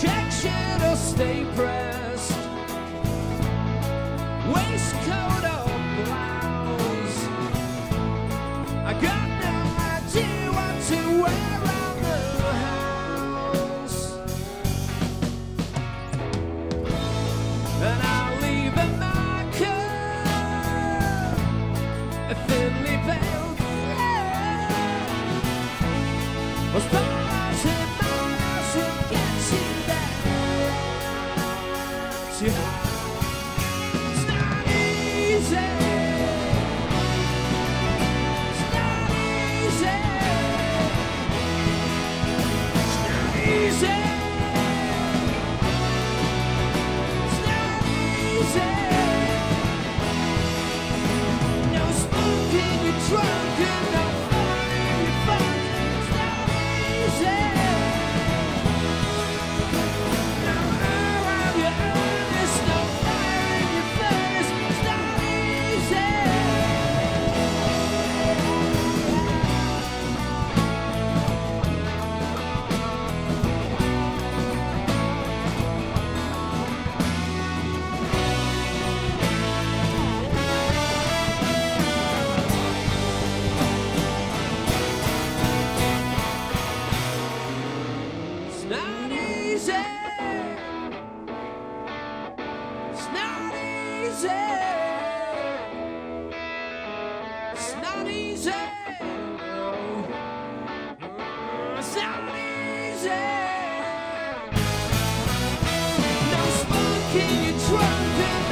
Projection or stay pressed. Waistcoat. easy. It's not easy. Mm, it's not easy. No you're drunk.